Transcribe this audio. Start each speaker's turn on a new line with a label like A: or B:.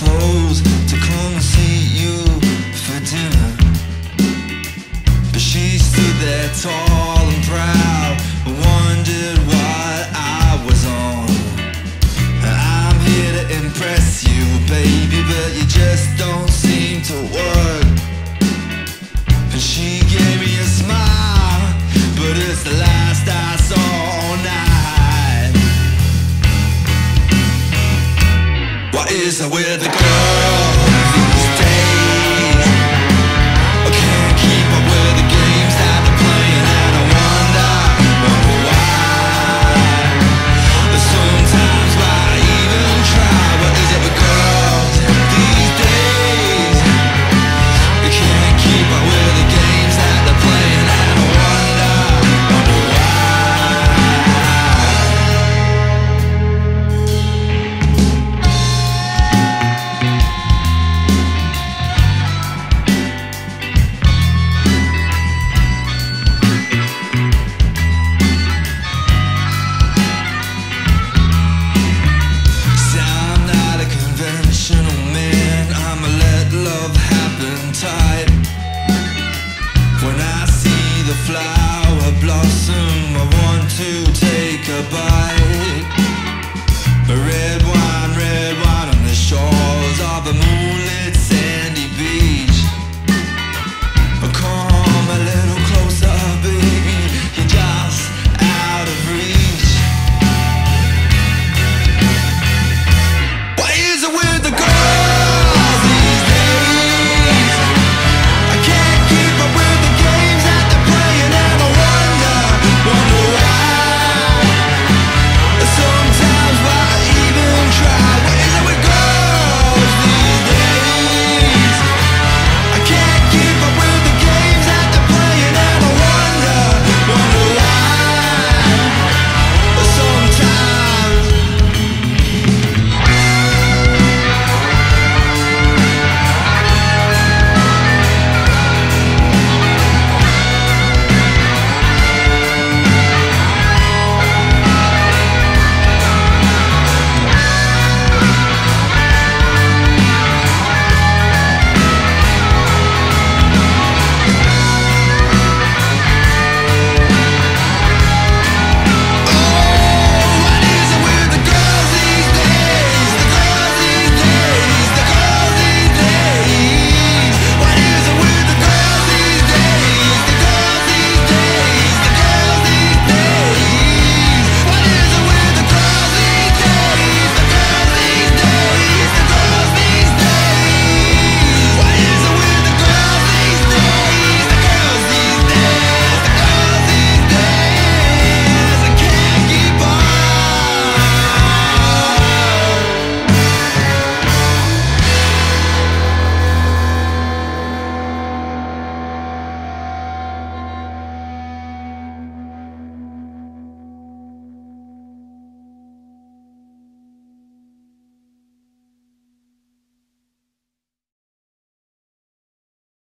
A: clothes to come see you for dinner. But she stood there tall and proud, wondered what I was on. I'm here to impress you, baby, but you just don't. Is with the girl.